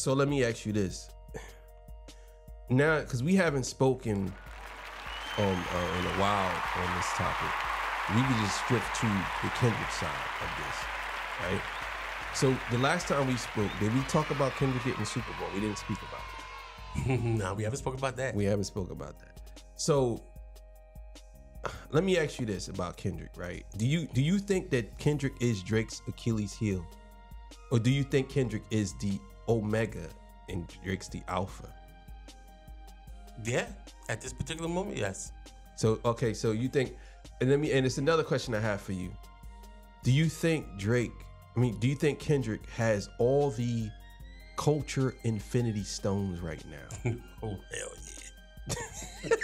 So let me ask you this. Now, because we haven't spoken um, uh, in a while on this topic, we could just drift to the Kendrick side of this, right? So the last time we spoke, did we talk about Kendrick getting Super Bowl? We didn't speak about it. no, we haven't spoken about that. We haven't spoke about that. So let me ask you this about Kendrick, right? Do you do you think that Kendrick is Drake's Achilles heel? Or do you think Kendrick is the Omega and Drake's the Alpha? Yeah, at this particular moment, yes. So okay, so you think and let me and it's another question I have for you. Do you think Drake, I mean, do you think Kendrick has all the culture infinity stones right now? oh hell yeah.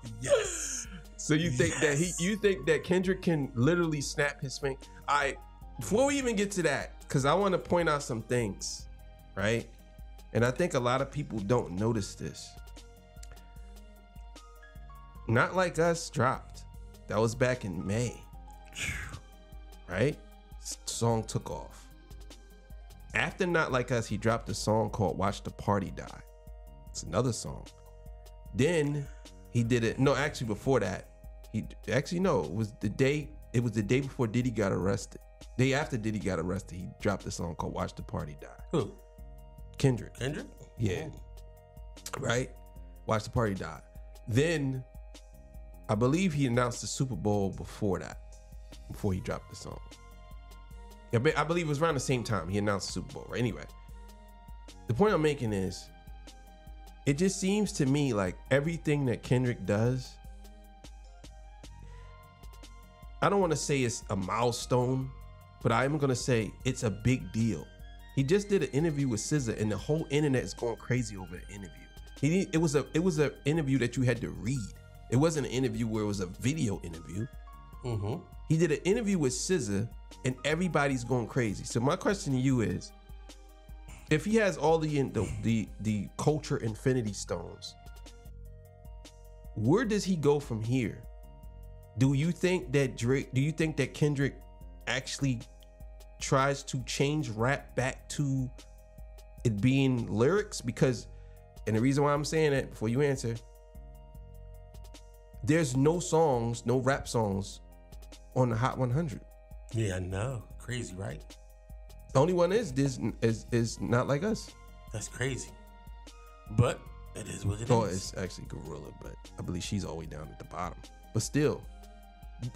yes. So you think that he you think that Kendrick can literally snap his finger? I before we even get to that, because I want to point out some things, right? And I think a lot of people don't notice this. Not like us dropped. That was back in May. Right? Song took off. After Not Like Us, he dropped a song called Watch the Party Die. It's another song. Then he did it. No, actually before that, he actually no, it was the day it was the day before Diddy got arrested. Day after Diddy got arrested, he dropped a song called Watch the Party Die. Who? Kendrick. Kendrick? Yeah. Right? Watch the Party Die. Then I believe he announced the Super Bowl before that, before he dropped the song. Yeah, but I believe it was around the same time he announced the Super Bowl, right? Anyway, the point I'm making is it just seems to me like everything that Kendrick does, I don't want to say it's a milestone, but I am going to say it's a big deal. He just did an interview with SZA, and the whole internet is going crazy over the interview. He it was a it was an interview that you had to read. It wasn't an interview where it was a video interview. Mm-hmm. He did an interview with SZA, and everybody's going crazy. So my question to you is, if he has all the the the, the culture infinity stones, where does he go from here? Do you think that Drake? Do you think that Kendrick actually tries to change rap back to it being lyrics? Because, and the reason why I'm saying that before you answer, there's no songs, no rap songs on the Hot 100. Yeah, I know. Crazy, right? The only one is this is is not like us. That's crazy. But it is what it oh, is. it's actually GloRilla, but I believe she's all the way down at the bottom. But still,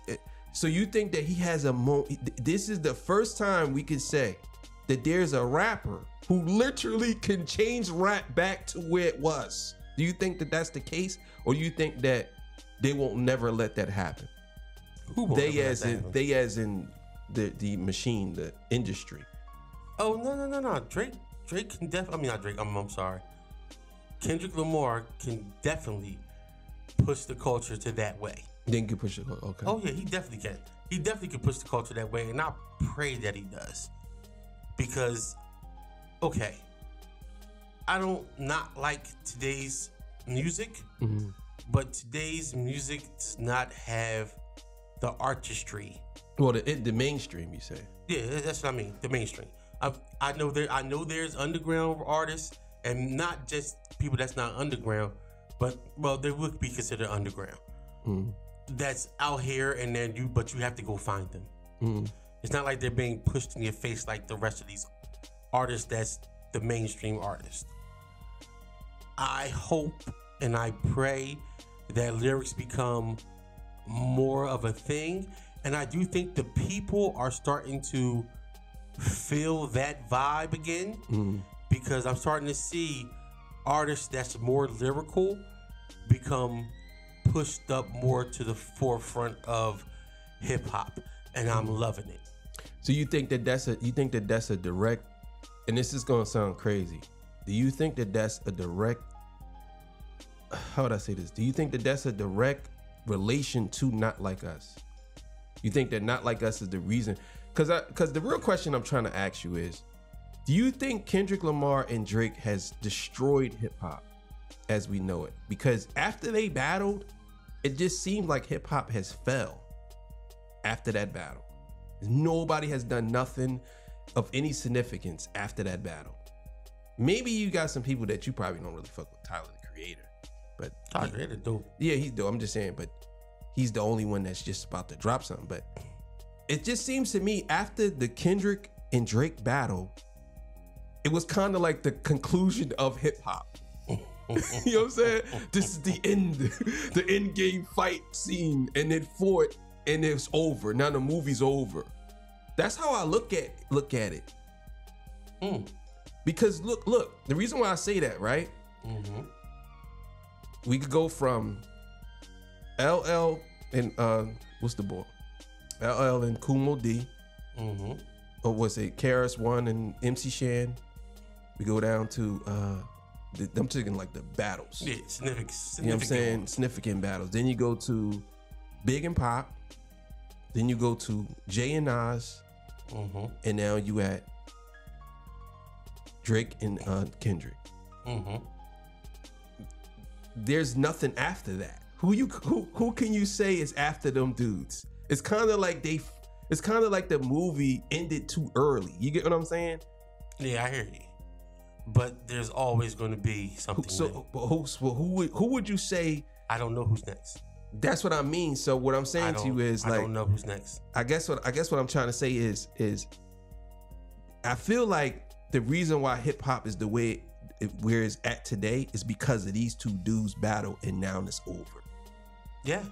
it- so you think that he has a mo? This is the first time we can say that there's a rapper who literally can change rap back to where it was. Do you think that that's the case, or do you think that they won't never let that happen? Who won't They as in happen? they as in the the machine, the industry. Oh no no no no! Drake Drake can definitely. I mean not Drake. I'm I'm sorry. Kendrick Lamar can definitely push the culture to that way. Then you push it. Okay. Oh yeah, he definitely can. He definitely can push the culture that way, and I pray that he does. Because, okay, I don't not like today's music, Mhm. but today's music does not have the artistry. Well, the the mainstream, you say. Yeah, that's what I mean. The mainstream. I I know there. I know there's underground artists, and not just people that's not underground, but well, they would be considered underground. Mm. That's out here, and then you, but you have to go find them. Mm. It's not like they're being pushed in your face like the rest of these artists. That's the mainstream artist. I hope and I pray that lyrics become more of a thing, and I do think the people are starting to feel that vibe again Mm. because I'm starting to see artists that's more lyrical become pushed up more to the forefront of hip hop, and I'm mm-hmm. loving it. So you think that that's a you think that that's a direct, and this is gonna sound crazy. Do you think that that's a direct? How would I say this? Do you think that that's a direct relation to not like us? You think that not like us is the reason? Because I because the real question I'm trying to ask you is, do you think Kendrick Lamar and Drake has destroyed hip hop as we know it? Because after they battled, it just seemed like hip hop has fell after that battle. Nobody has done nothing. of any significance after that battle. Maybe you got some people that you probably don't really fuck with Tyler the Creator, but Tyler Creator dope. yeah, he's dope. I'm just saying, but he's the only one that's just about to drop something. But it just seems to me after the Kendrick and Drake battle, it was kind of like the conclusion of hip hop. you know what I'm saying? This is the end, the end game fight scene, and it fought, and it's over. Now the movie's over. That's how I look at look at it. Mm. Because look, look, the reason why I say that, right? Mm-hmm. we could go from LL and uh what's the boy? LL and Kool Moe Dee, Mm-hmm. or was it KRS-One and MC Shan? We go down to uh the, I'm taking like the battles. Yeah, significant. You know what I'm saying? ones. Significant battles. Then you go to Big and Pop. Then you go to Jay and Nas, Mm-hmm. and now you at Drake and uh, Kendrick. Mm-hmm. there's nothing after that. Who you who who can you say is after them dudes? It's kind of like they it's kind of like the movie ended too early. You get what I'm saying? Yeah, I hear you. But there's always going to be something. new. so but who so who would who would you say I don't know who's next. that's what I mean? So what I'm saying to you is I like I don't know who's next. I guess what I guess what I'm trying to say is is I feel like the reason why hip hop is the way it, where it's at today is because of these two dudes battle and now it's over. Yeah,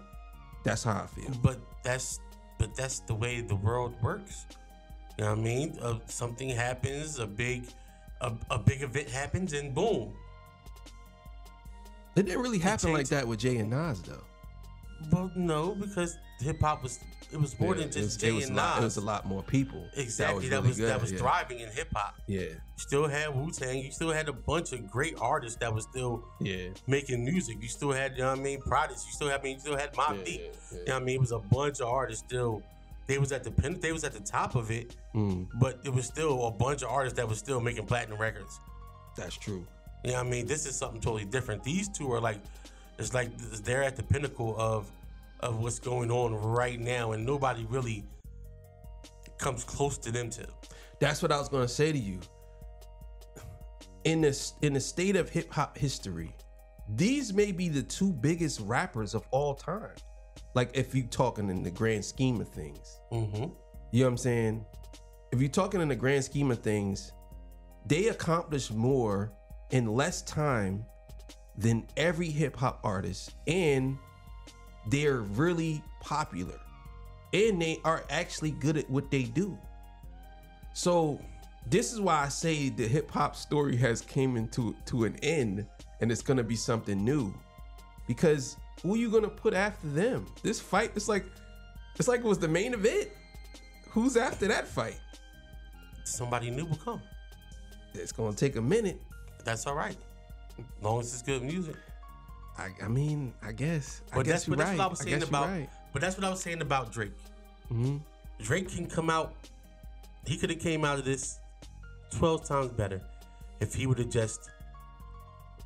That's how I feel. but that's but that's the way the world works. You know what I mean? Uh, something happens, a big a, a big event happens, and boom. It didn't really happen like that with Jay and Nas though. Well, no, because hip hop was it was more Yeah, than just was- Jay and a lot, Nas. It was a lot more people. Exactly, that really was that was, yeah. thriving in hip hop. Yeah, You still had Wu Tang. You still had a bunch of great artists that was still yeah, making music. You still had, you know what I mean, Prodigy. You still had, I mean, you still had Mob yeah, Deep. yeah, You know what I mean? It was a bunch of artists still. They was at the pen. They was at the top of it, Mm, but it was still a bunch of artists that was still making platinum records. that's true. You know what I mean? This is something totally different. These two are like, it's like they're at the pinnacle of of what's going on right now, and nobody really comes close to them. To That's what I was gonna say to you. In this in the state of hip hop history, these may be the two biggest rappers of all time. Like if you talking in the grand scheme of things. mm-hmm. You know what I'm saying? If you're talking in the grand scheme of things, they accomplish more in less time than every hip hop artist, and they're really popular, and they are actually good at what they do. So this is why I say the hip hop story has came into to an end, and it's gonna be something new, because who you gonna put after them? This fight, it's like, it's like it was the main event. Who's after that fight? somebody new will come. It's gonna take a minute. That's all right, as long as it's good music. I, I mean, I guess. I But guess that's what, that's right. what I was saying about. right. But that's what I was saying about Drake. Mhm. Drake can come out. He could have came out of this twelve times better if he would have just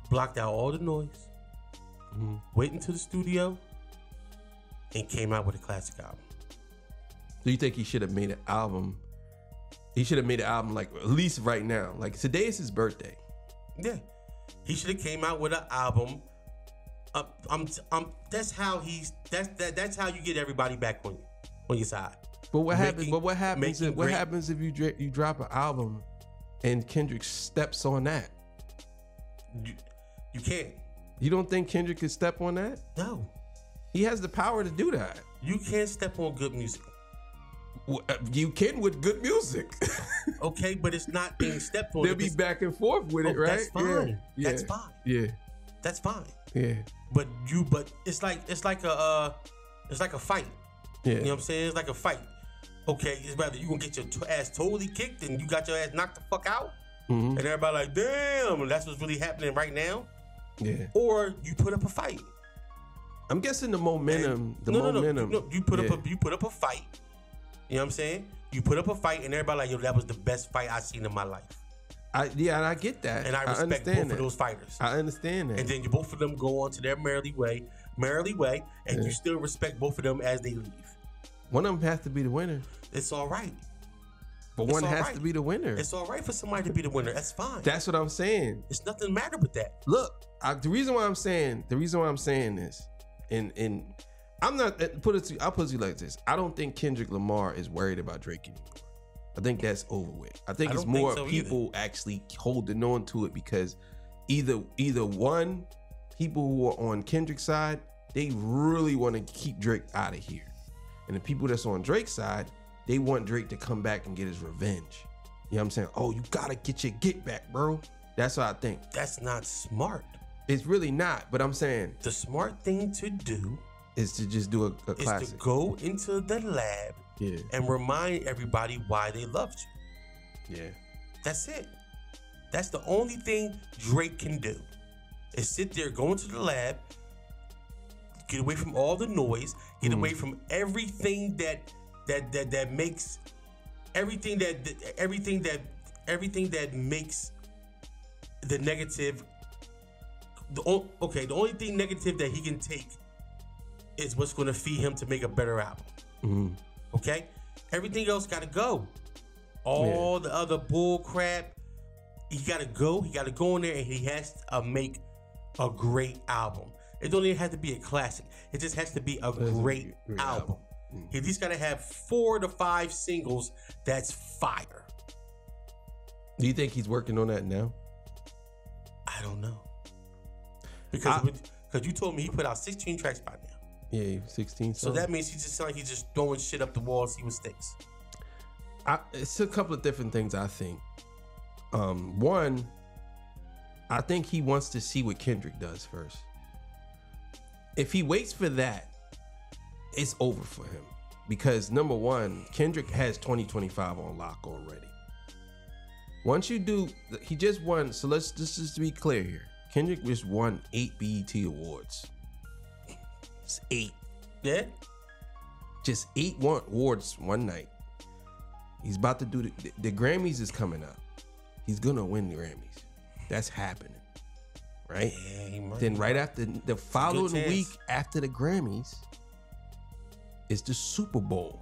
blocked out all the noise, Mhm. wait into the studio, and came out with a classic album. Do you think he should have made an album? He should have made an album like at least right now. Like today is his birthday. Yeah, he should have came out with an album. Uh, I'm, I'm, that's how he's. That's that, That's how you get everybody back on you, on your side. But what happens? But what happens? If, what great- happens if you you drop an album and Kendrick steps on that? You, you can't. You don't think Kendrick could step on that? No, He has the power to do that. you can't step on good music. Well, uh, You can with good music. Okay, but it's not being stepped on. They'll be back and forth with oh, it, right? That's fine. Yeah. That's fine. Yeah. That's fine. Yeah. But you, but it's like it's like a uh, it's like a fight. Yeah. You know what I'm saying? It's like a fight. Okay, it's whether you gonna get your t- ass totally kicked and you got your ass knocked the fuck out, Mhm. and everybody like, damn, that's what's really happening right now, Yeah. or you put up a fight. I'm guessing the momentum. The no, no, no, no, You put yeah. up a you put up a fight. You know what I'm saying? You put up a fight, and everybody like, yo, that was the best fight I seen in my life, I, yeah, and I get that. and I respect both understand of that. those fighters. I understand that. and then you both of them go on to their merrily way, merrily way, and Yeah. you still respect both of them as they leave. One of them has to be the winner. It's all right. But one has right. to be the winner. It's all right for somebody to be the winner. That's fine. That's what I'm saying. It's nothing matter with that. Look, I, the reason why I'm saying the reason why I'm saying this, and and I'm not uh, put it. To, I'll put it to you like this. I don't think Kendrick Lamar is worried about Drake anymore. I think that's over with. I think I it's don't think more so either. people actually holding on to it because either either one, people who are on Kendrick's side, they really want to keep Drake out of here, and the people that's on Drake's side, they want Drake to come back and get his revenge. You know what I'm saying? Oh, you gotta get your get back, bro. That's what I think. That's not smart. It's really not, but I'm saying The smart thing to do is to just do a, a is to go into the lab Yeah, and remind everybody why they loved you. yeah. That's it. That's the only thing Drake can do. Is sit there, go into the lab, get away from all the noise, get hmm. away from everything that that that that makes everything that everything that everything that makes the negative the okay, the only thing negative that he can take is what's going to feed him to make a better album. Mhm. Okay, everything else got to go. All the other bull crap, he got to go. He got to go in there and he has to uh, make a great album. It don't even have to be a classic. It just has to be a a great, great album. album. He at least got to have four to five singles that's fire. Do you think he's working on that now? I don't know because because you told me he put out 16 tracks by now. Yeah, 16. So that means he just like he's just throwing shit up the wall, see what sticks. I, it's a couple of different things. I think. Um, one, I think he wants to see what Kendrick does first. If he waits for that, it's over for him because number one, Kendrick has 2025 on lock already. Once you do, he just won. So let's just just to be clear here. Kendrick just won eight BET awards. It's eight. Yeah, just eight one awards one night. He's about to do the, the, Grammys is coming up. He's gonna win the Grammys. That's happening, right? yeah, he might. Then right after the following week after the Grammys is the Super Bowl.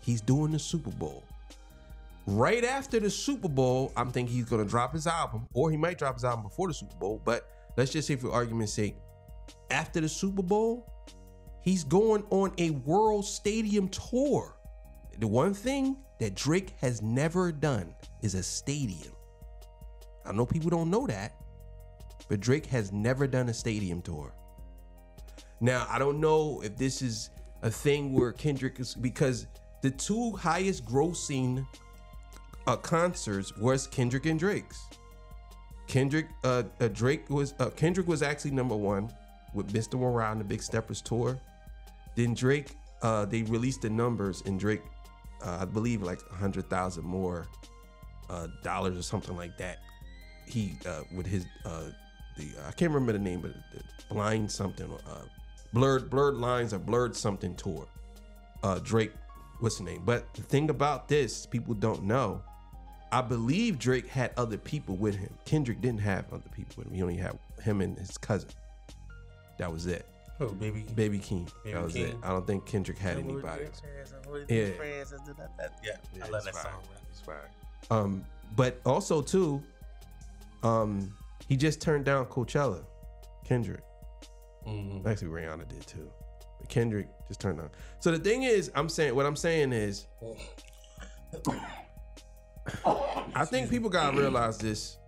He's doing the Super Bowl. Right after the Super Bowl, I'm thinking he's gonna drop his album, or he might drop his album before the Super Bowl. But let's just say, for argument's sake, after the Super Bowl, he's going on a world stadium tour. The one thing that Drake has never done is a stadium. I know people don't know that, but Drake has never done a stadium tour. Now, I don't know if this is a thing where Kendrick is because the two highest grossing uh, concerts was Kendrick and Drake's. Kendrick, uh, uh Drake was uh, Kendrick was actually number one with Mr. Morale and the Big Steppers tour. Then Drake, uh, they released the numbers, and Drake, uh, I believe, like a hundred thousand more dollars or something like that. He with his the I can't remember the name, but the blind something, blurred blurred lines or blurred something tour. Uh, Drake, what's the name? But the thing about this, people don't know. I believe Drake had other people with him. Kendrick didn't have other people with him. He only had him and his cousin. That was it. Oh, baby. Baby Keem. Baby that was it. I don't think Kendrick had anybody. Yeah, Yeah. yeah, I love that it's song. fine. It's fine. Um, but also too, um, he just turned down Coachella. Kendrick. Mhm. Actually, Rihanna did too. But Kendrick just turned on. So the thing is, I'm saying what I'm saying is, I think people gotta realize this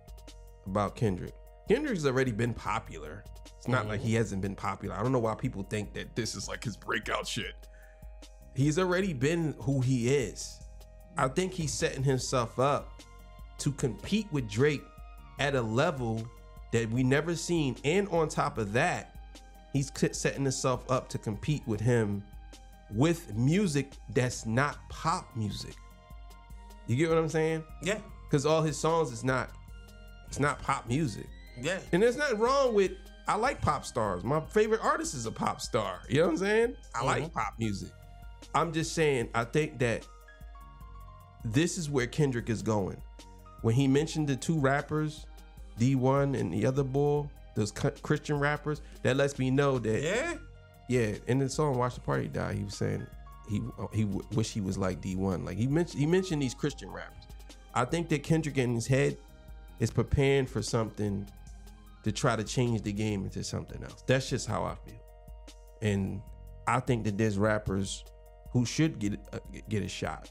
about Kendrick. Kendrick's already been popular. It's not like he hasn't been popular. I don't know why people think that this is like his breakout shit. He's already been who he is. I think he's setting himself up to compete with Drake at a level that we never seen. And on top of that, he's setting himself up to compete with him with music that's not pop music. You get what I'm saying? Yeah, Because all his songs is not, it's not pop music. yeah. And there's nothing wrong with. I like pop stars. My favorite artist is a pop star. You know what I'm saying? I like Mhm. pop music. I'm just saying. I think that this is where Kendrick is going. When he mentioned the two rappers, D1 and the other boy, those Christian rappers, that lets me know that Yeah, yeah. In the song "Watch the Party Die," he was saying he he w- wish he was like D1. Like he mentioned he mentioned these Christian rappers. I think that Kendrick in his head is preparing for something to try to change the game into something else. That's just how I feel. And I think that there's rappers who should get a, get a shot.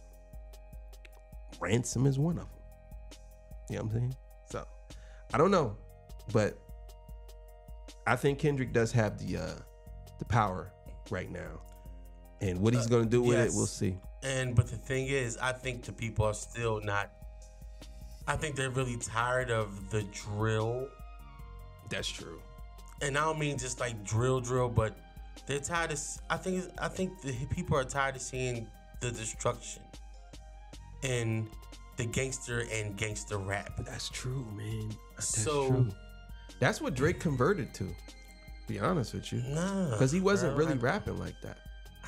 Ransom is one of them. You know what I'm saying? So I don't know, but I think Kendrick does have the uh the power right now, and what he's Uh, gonna do with yes. it, we'll see. And but the thing is, I think the people are still not. I think they're really tired of the drill, That's true. and I don't mean just like drill, drill, but they're tired of. I think I think the people are tired of seeing the destruction in the gangster and gangster rap. That's true, man. That's So- true. That's what Drake converted to. Be honest with you, Nah, because he wasn't bro, really I- rapping like that.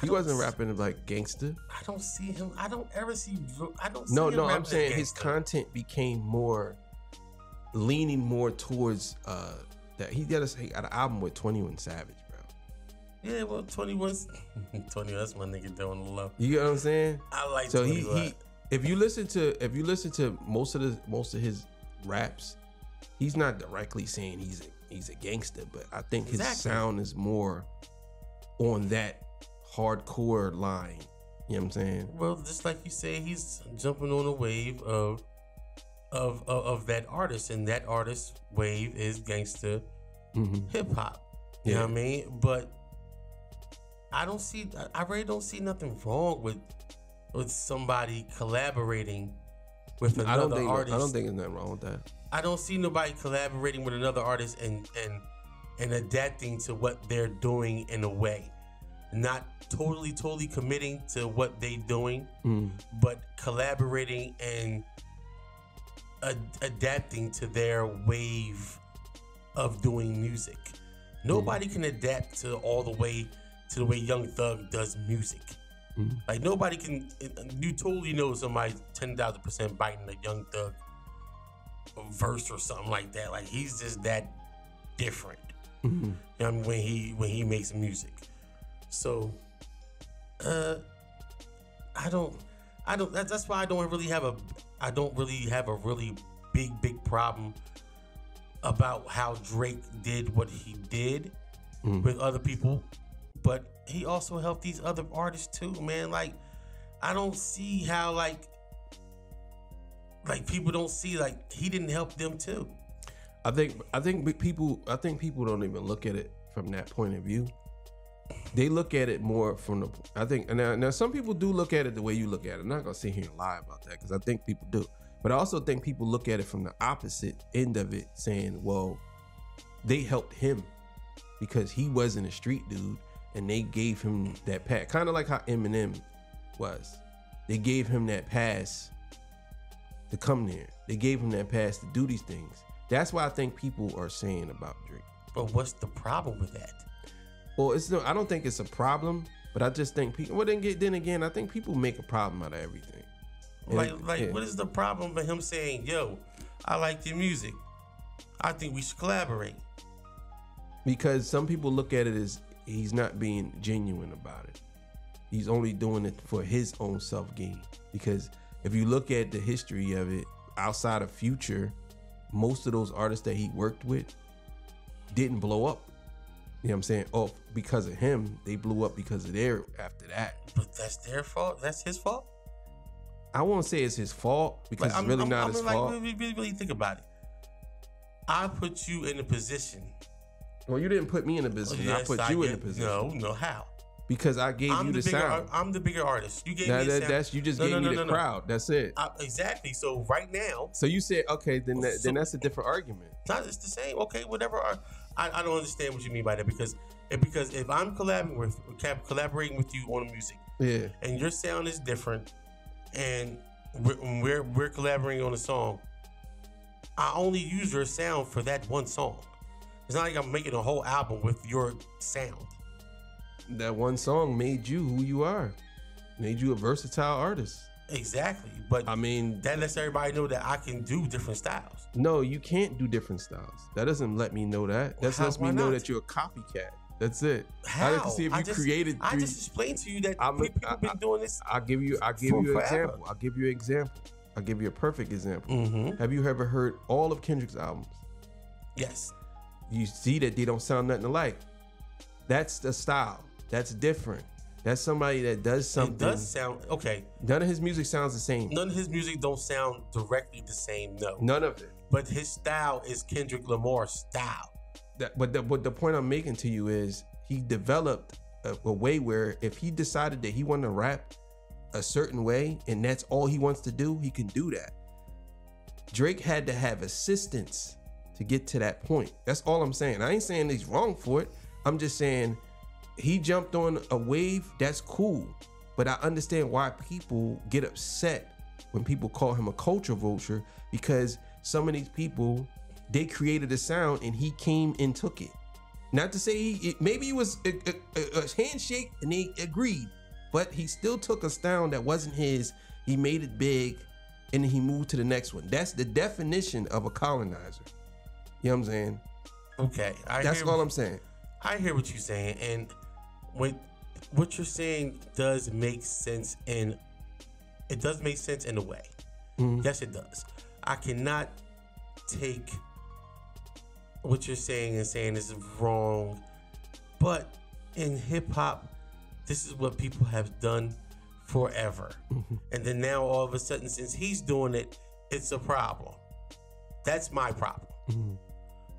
He wasn't s- rapping like gangster. I don't see him. I don't ever see. I don't. See No, him no, I'm saying his content became more leaning more towards uh that he got a he got an album with 21 Savage, bro. Yeah, well, twenty one. Twenty. That's my nigga doing the low. You get what I'm saying? I like. So he he if you listen to if you listen to most of the most of his raps, he's not directly saying he's a he's a gangster, but I think his Exactly. sound is more on that hardcore line. You know what I'm saying? Well, just like you say, he's jumping on a wave of of of, of that artist, and that artist wave is gangster Mm-hmm. hip hop. You know Yeah. what I mean? But I don't see. I- I really don't see nothing wrong with with somebody collaborating with another I don't think artist. I don't think there's nothing wrong with that. I don't see nobody collaborating with another artist and and and adapting to what they're doing in a way. Not totally, totally committing to what they're doing, Mm. but collaborating and ad- adapting to their wave of doing music. Nobody can adapt to all the way to the way Young Thug does music. Mhm. Like nobody can. You totally know somebody ten thousand percent biting a Young Thug verse or something like that. Like he's just that different. Mhm. You know what I mean? when he when he makes music. So, uh, I don't, I don't. That's, that's why I don't really have a, I don't really have a really big big problem about how Drake did what he did Mhm. with other people, but he also helped these other artists too, man. Like, I don't see how like, like people don't see like he didn't help them too. I think I think people I think people don't even look at it from that point of view. They look at it more from the I think and now, now some people do look at it the way you look at it. I'm not gonna sit here and lie about that because I think people do. But I also think people look at it from the opposite end of it, saying, well, they helped him because he wasn't a street dude and they gave him that pass. Kind of like how Eminem was. They gave him that pass to come there. They gave him that pass to do these things. That's why I think people are saying about Drake. But what's the problem with that? Well, it's no, I don't think it's a problem, but I just think people. Well, then get then again, I think people make a problem out of everything. And Like, like, yeah. what is the problem with him saying, "Yo, I like your music. I think we should collaborate." because some people look at it as he's not being genuine about it. He's only doing it for his own self gain. Because if you look at the history of it, outside of Future, most of those artists that he worked with didn't blow up. You know what I'm saying? Oh, because of him, they blew up because of their after that. But that's their fault. That's his fault. I won't say it's his fault because Like, it's really not his like, fault. Really, really, really think about it. I put you in a position. Well, you didn't put me in a position. I Yes, put you in a position No, no, how? Because I gave I'm you the, the, bigger. sound. I'm the bigger artist. You gave Now me that, sound. that's you just No, gave no, me no, the no, no. crowd. That's it. I- exactly. So right now, So you said okay, then that, So- then that's a different argument. not it's the same. Okay, whatever. I, I, don't understand what you mean by that because if, because if I'm collaborating with collaborating with you on a music Yeah, and your sound is different, and we're we're, we're collaborating on a song, I only use your sound for that one song. It's not like I'm making a whole album with your sound. That one song made you who you are, made you a versatile artist. Exactly, but I mean, that lets everybody know that I can do different styles. no, you can't do different styles. That doesn't let me know that. That How- lets me know that you're a copycat. That's it. How? I like to see if I you just- created. I three- just explained to you that I'm a- people I- been I- doing this. I'll give you. I'll give you an example. I'll give you an example. I'll give you a perfect example. Mm-hmm. Have you ever heard all of Kendrick's albums? Yes. You see that they don't sound nothing alike. That's the style. That's different. That's somebody that does something. It does sound okay. None of his music sounds the same. None of his music don't sound directly the same, no. None of it. But his style is Kendrick Lamar's style. That, but the, but the point I'm making to you is he developed a, a way where if he decided that he wanted to rap a certain way and that's all he wants to do, he can do that. Drake had to have assistance to get to that point. That's all I'm saying. I ain't saying he's wrong for it. I'm just saying he jumped on a wave. That's cool, but I understand why people get upset when people call him a culture vulture because some of these people they created a sound and he came and took it. Not to say he, maybe it was a, a- a- handshake and they agreed, but he still took a sound that wasn't his. He made it big, and then he moved to the next one. That's the definition of a colonizer. You know what I'm saying? Okay. I That's all I'm saying. I hear what you're saying, and what what you're saying does make sense in it does make sense in a way. Mhm. Yes, it does. I cannot take what you're saying and saying is wrong, but in hip hop, this is what people have done forever. And then now all of a sudden, since he's doing it, it's a problem. That's my problem. You know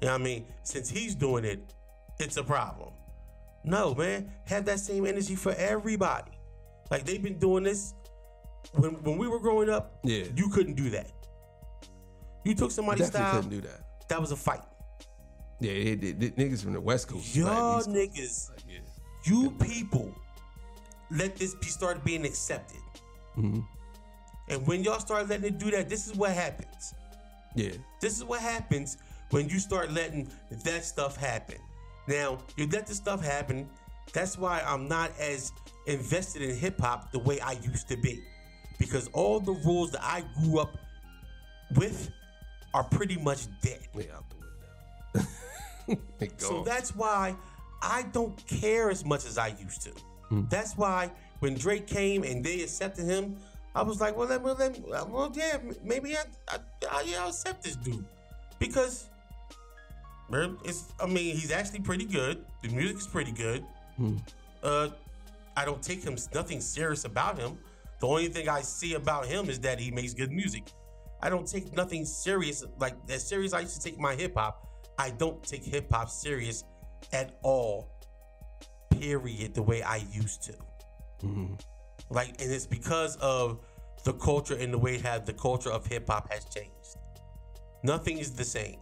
what I mean? Since he's doing it, it's a problem. No, man, have that same energy for everybody. Like they've been doing this when when we were growing up. Yeah. you couldn't do that. You took somebody's Definitely style. couldn't do that. That was a fight. Yeah, it, it, it- niggas from the West Coast. Y'all like, niggas, like, yeah. you people, let this be start being accepted. Mhm. And when y'all start letting it do that, this is what happens. Yeah. This is what happens when you start letting that stuff happen. Now, you let this stuff happen. That's why I'm not as invested in hip hop the way I used to be. Because all the rules that I grew up with are pretty much dead. Way out the window. So that's why I don't care as much as I used to. Mm. That's why when Drake came and they accepted him, I was like, well, then, well, then, well, yeah, maybe I, I, I yeah, I'll accept this dude because, it's. I mean, he's actually pretty good. The music's pretty good. Uh, I don't take him nothing serious about him. The only thing I see about him is that he makes good music. I don't take nothing serious like as serious I used to take my hip hop. I don't take hip hop serious at all. Period. The way I used to. Mhm. Like, and it's because of the culture and the way how the culture of hip hop has changed. Nothing is the same.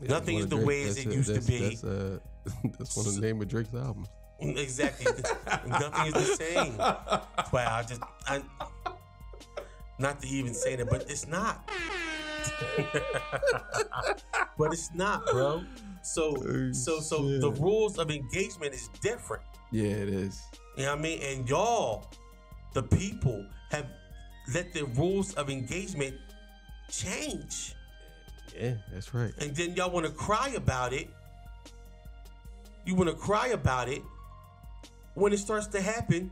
Yeah, nothing is the Drake- way as it used to be. That's, uh, that's one of the name of Drake's albums. Exactly. Nothing is the same. Wow, I just I, not to even say that, but it's not. but it's not, bro. So Oh, so so the rules of engagement is different. Yeah, it is. You know what I mean? And y'all, the people, have let the rules of engagement change. Yeah, that's right. and then y'all want to cry about it. You want to cry about it when it starts to happen.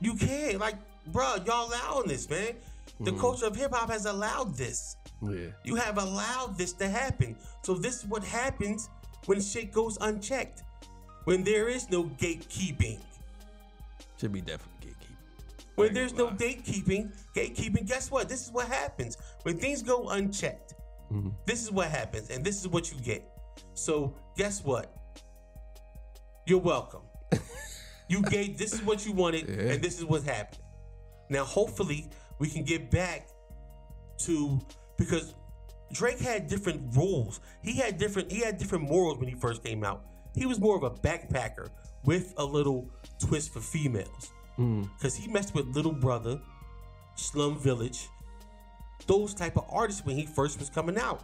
You can't, like, bruh, y'all allowing this, man. The mm. culture of hip hop has allowed this. Yeah. You have allowed this to happen. So this is what happens when shit goes unchecked. When there is no gatekeeping. Should be definitely When there's no gatekeeping, gatekeeping, guess what? This is what happens. When things go unchecked, Mm-hmm. this is what happens, and this is what you get. So, guess what? You're welcome. you gave this is what you wanted, Yeah. and this is what's happening. Now, hopefully, we can get back to because Drake had different rules. He had different he had different morals when he first came out. He was more of a backpacker with a little twist for females. Cause he messed with Little Brother, Slum Village, those type of artists when he first was coming out.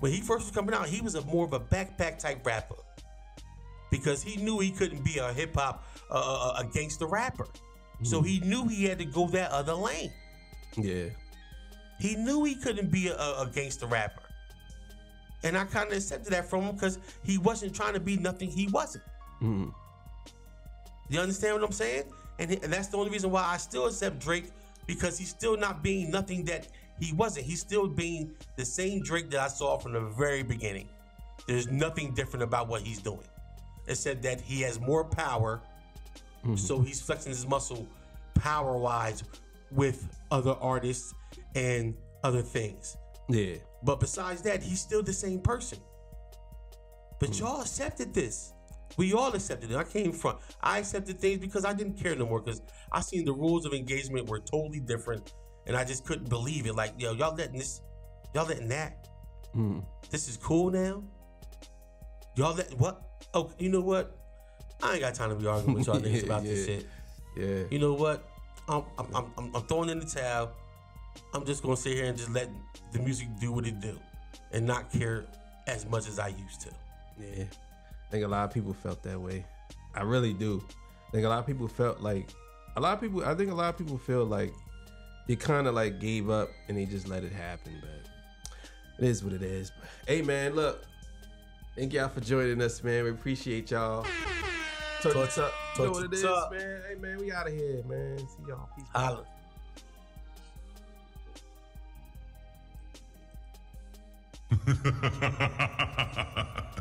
When he first was coming out, he was a more of a backpack type rapper. Because he knew he couldn't be a hip hop, uh, a gangster rapper. So he knew he had to go that other lane. Yeah. He knew he couldn't be a, a gangster rapper. And I kind of accepted that from him because he wasn't trying to be nothing he wasn't. Mm. You understand what I'm saying? And, and that's the only reason why I still accept Drake because he's still not being nothing that he wasn't. He's still being the same Drake that I saw from the very beginning. There's nothing different about what he's doing. It said that he has more power, mm-hmm. so he's flexing his muscle power wise with other artists and other things. Yeah. But besides that, he's still the same person. But mm. y'all accepted this. We all accepted it. I came from. I accepted things because I didn't care no more because I seen the rules of engagement were totally different, and I just couldn't believe it. Like yo, y'all letting this, y'all letting that. Mm. This is cool now. Y'all let what? Oh, you know what? I ain't got time to be arguing with y'all niggas Yeah, about this shit. Yeah. You know what? I'm, I'm, I'm, I'm, I'm throwing in the towel. I'm just gonna sit here and just let the music do what it do, and not care as much as I used to. Yeah. I think a lot of people felt that way. I really do. I think a lot of people felt like a lot of people I think a lot of people feel like they kind of like gave up and they just let it happen, but it is what it is. But, hey man, look. Thank y'all for joining us, man. We appreciate y'all. Torch Torch- up. You know torch what it it is, up. man. Hey man, we out of here, man. See y'all. Peace. Holla. Ha ha ha ha ha.